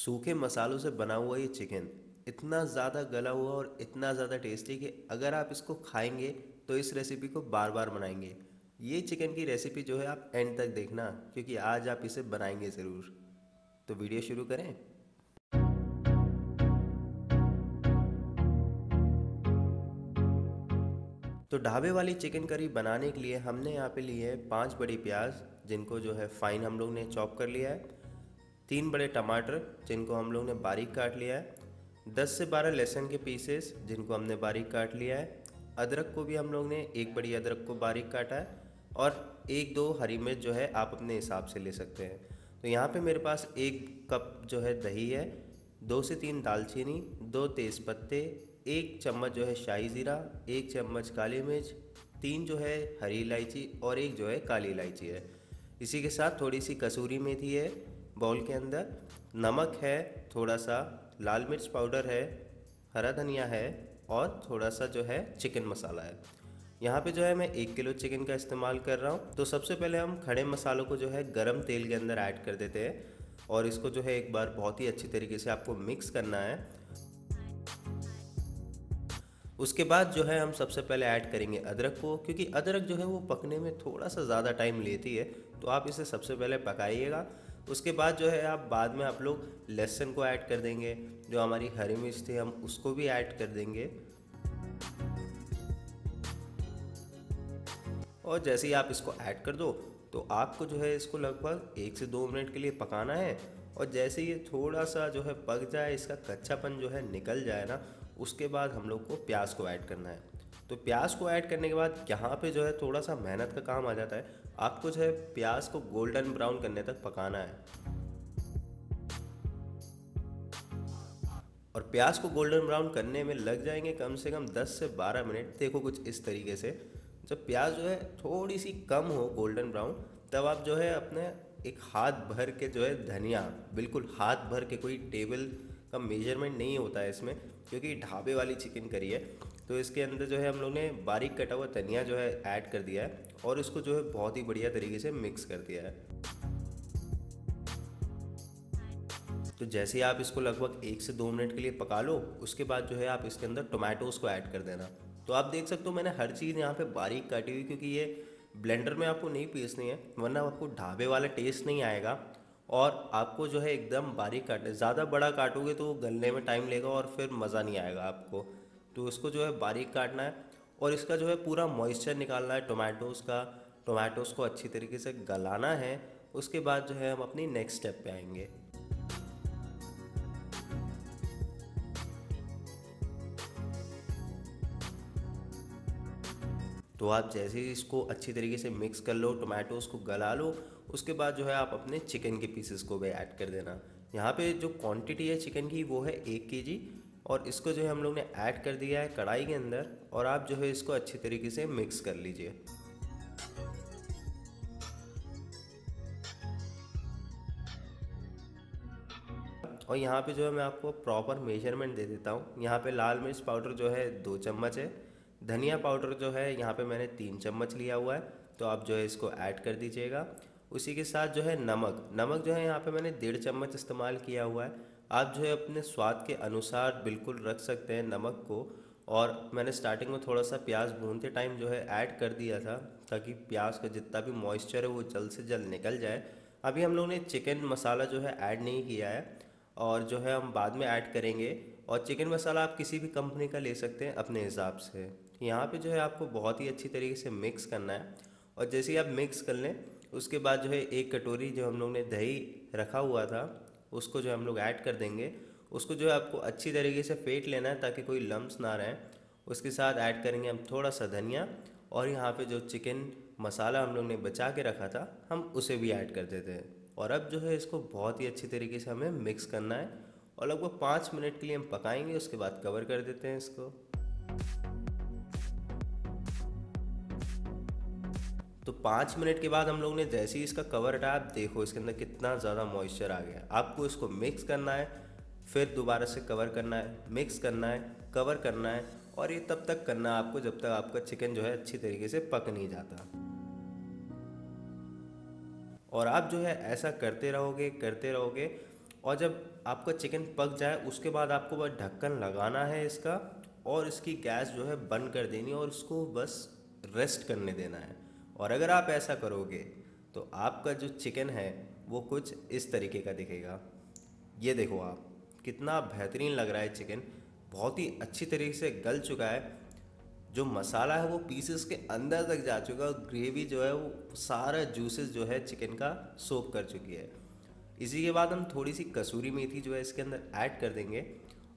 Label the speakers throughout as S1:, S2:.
S1: सूखे मसालों से बना हुआ ये चिकन इतना ज़्यादा गला हुआ और इतना ज़्यादा टेस्टी कि अगर आप इसको खाएँगे तो इस रेसिपी को बार बार बनाएँगे। ये चिकन की रेसिपी जो है आप एंड तक देखना, क्योंकि आज आप इसे बनाएँगे ज़रूर। तो वीडियो शुरू करें। तो ढाबे वाली चिकन करी बनाने के लिए हमने यहाँ पे लिए है पाँच बड़ी प्याज, जिनको जो है फाइन हम लोग ने चॉप कर लिया है। तीन बड़े टमाटर जिनको हम लोग ने बारीक काट लिया है, दस से बारह लहसुन के पीसेस जिनको हमने बारीक काट लिया है, अदरक को भी हम लोग ने एक बड़ी अदरक को बारीक काटा है और एक दो हरी मिर्च जो है आप अपने हिसाब से ले सकते हैं। तो यहाँ पे मेरे पास एक कप जो है दही है, दो से तीन दालचीनी, दो तेज़ पत्ते एक चम्मच जो है शाही ज़ीरा, एक चम्मच काली मिर्च, तीन जो है हरी इलायची और एक जो है काली इलायची है। इसी के साथ थोड़ी सी कसूरी मेथी है बाउल के अंदर। नमक है थोड़ा सा लाल मिर्च पाउडर है, हरा धनिया है और थोड़ा सा जो है चिकन मसाला है। यहाँ पे जो है मैं एक किलो चिकन का इस्तेमाल कर रहा हूँ। तो सबसे पहले हम खड़े मसालों को जो है गरम तेल के अंदर ऐड कर देते हैं और इसको जो है एक बार बहुत ही अच्छी तरीके से आपको मिक्स करना है। उसके बाद जो है हम सबसे पहले ऐड करेंगे अदरक को, क्योंकि अदरक जो है वो पकने में थोड़ा सा ज़्यादा टाइम लेती है। तो आप इसे सबसे पहले पकाइएगा। उसके बाद जो है आप बाद में आप लोग लहसुन को ऐड कर देंगे, जो हमारी हरी मिर्च थी हम उसको भी ऐड कर देंगे। और जैसे ही आप इसको ऐड कर दो तो आपको जो है इसको लगभग एक से दो मिनट के लिए पकाना है। और जैसे ये थोड़ा सा जो है पक जाए, इसका कच्चापन जो है निकल जाए ना, उसके बाद हम लोग को प्याज को ऐड करना है। तो प्याज को ऐड करने के बाद यहाँ पे जो है थोड़ा सा मेहनत का काम आ जाता है। आपको जो है, प्याज को गोल्डन ब्राउन करने तक पकाना है। और प्याज को गोल्डन ब्राउन करने में लग जाएँगे कम से कम 10 से 12 मिनट। देखो कुछ इस तरीके से। जब प्याज जो है थोड़ी सी कम हो गोल्डन ब्राउन, तब आप जो है, अपने एक हाथ भर के जो है, धनिया, बिल्कुल हाथ भर के कोई टेबल का मेज़रमेंट नहीं होता है इसमें, क्योंकि ढाबे वाली चिकन करी है। तो इसके अंदर जो है हम लोग ने बारीक कटा हुआ धनिया जो है ऐड कर दिया है और इसको जो है बहुत ही बढ़िया तरीके से मिक्स कर दिया है। तो जैसे ही आप इसको लगभग एक से दो मिनट के लिए पका लो, उसके बाद जो है आप इसके अंदर टोमेटोज़ को ऐड कर देना। तो आप देख सकते हो मैंने हर चीज़ यहाँ पे बारीक काटी हुई, क्योंकि ये ब्लेंडर में आपको नहीं पीसनी है, वरना आपको ढाबे वाला टेस्ट नहीं आएगा। और आपको जो है एकदम बारीक काटना ज़्यादा बड़ा काटोगे तो गलने में टाइम लेगा और फिर मज़ा नहीं आएगा आपको। तो इसको जो है बारीक काटना है और इसका जो है पूरा मॉइस्चर निकालना है टोमेटोज़ का। टोमेटोज़ को अच्छी तरीके से गलाना है, उसके बाद जो है हम अपनी नेक्स्ट स्टेप पे आएँगे। तो आप जैसे ही इसको अच्छी तरीके से मिक्स कर लो टोमेटोज़ को गला लो, उसके बाद जो है आप अपने चिकन के पीसेस को भी ऐड कर देना। यहाँ पे जो क्वांटिटी है चिकन की, वो है एक के जी और इसको जो है हम लोग ने ऐड कर दिया है कढ़ाई के अंदर और आप जो है इसको अच्छी तरीके से मिक्स कर लीजिए। और यहाँ पे जो है मैं आपको प्रॉपर मेज़रमेंट दे देता हूँ। यहाँ पे लाल मिर्च पाउडर जो है दो चम्मच है। धनिया पाउडर जो है यहाँ पे मैंने तीन चम्मच लिया हुआ है। तो आप जो है इसको ऐड कर दीजिएगा। उसी के साथ जो है नमक। नमक जो है यहाँ पे मैंने डेढ़ चम्मच इस्तेमाल किया हुआ है। आप जो है अपने स्वाद के अनुसार बिल्कुल रख सकते हैं नमक को। और मैंने स्टार्टिंग में थोड़ा सा प्याज भूनते टाइम जो है ऐड कर दिया था, ताकि प्याज का जितना भी मॉइस्चर है वो जल्द से जल्द निकल जाए। अभी हम लोग ने चिकन मसाला जो है ऐड नहीं किया है, और जो है हम बाद में ऐड करेंगे। और चिकन मसाला आप किसी भी कंपनी का ले सकते हैं अपने हिसाब से। यहाँ पे जो है आपको बहुत ही अच्छी तरीके से मिक्स करना है। और जैसे ही आप मिक्स कर लें, उसके बाद जो है एक कटोरी जो हम लोग ने दही रखा हुआ था उसको जो हम लोग ऐड कर देंगे। उसको जो है आपको अच्छी तरीके से फेंट लेना है ताकि कोई लम्स ना रहे। उसके साथ ऐड करेंगे हम थोड़ा सा धनिया और यहाँ पे जो चिकन मसाला हम लोग ने बचा के रखा था, हम उसे भी ऐड कर देते हैं। और अब जो है इसको बहुत ही अच्छी तरीके से हमें मिक्स करना है और लगभग पाँच मिनट के लिए हम पकाएँगे, उसके बाद कवर कर देते हैं इसको। तो पाँच मिनट के बाद हम लोग ने जैसे ही इसका कवर हटाया, आप देखो इसके अंदर कितना ज़्यादा मॉइस्चर आ गया आपको इसको मिक्स करना है, फिर दोबारा से कवर करना है मिक्स करना है कवर करना है और ये तब तक करना है आपको जब तक आपका चिकन जो है अच्छी तरीके से पक नहीं जाता। और आप जो है ऐसा करते रहोगे करते रहोगे और जब आपका चिकन पक जाए, उसके बाद आपको बस ढक्कन लगाना है इसका और इसकी गैस जो है बंद कर देनी है और उसको बस रेस्ट करने देना है। और अगर आप ऐसा करोगे तो आपका जो चिकन है, वो कुछ इस तरीके का दिखेगा। ये देखो आप, कितना बेहतरीन लग रहा है चिकन बहुत ही अच्छी तरीके से गल चुका है। जो मसाला है, वो पीसेस के अंदर तक जा चुका है और ग्रेवी जो है, वो सारा जूसेस जो है चिकन का सोप कर चुकी है। इसी के बाद हम थोड़ी सी कसूरी मेथी जो है, इसके अंदर ऐड कर देंगे।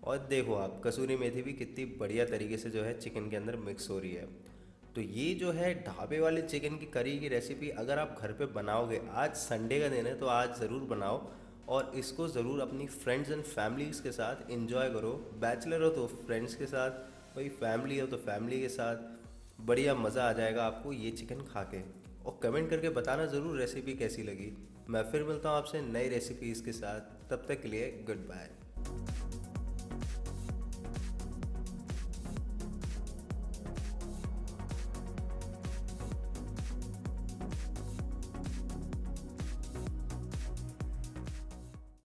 S1: और देखो आप, कसूरी मेथी भी कितनी बढ़िया तरीके से जो है चिकन के अंदर मिक्स हो रही है। तो ये जो है ढाबे वाले चिकन की करी की रेसिपी अगर आप घर पे बनाओगे, आज संडे का दिन है तो आज ज़रूर बनाओ और इसको ज़रूर अपनी फ्रेंड्स एंड फैमिलीज़ के साथ इन्जॉय करो। बैचलर हो तो फ्रेंड्स के साथ भाई फैमिली हो तो फैमिली के साथ। बढ़िया मज़ा आ जाएगा आपको ये चिकन खा के और कमेंट करके बताना ज़रूर रेसिपी कैसी लगी। मैं फिर मिलता हूँ आपसे नई रेसिपीज़ के साथ। तब तक के लिए गुड बाय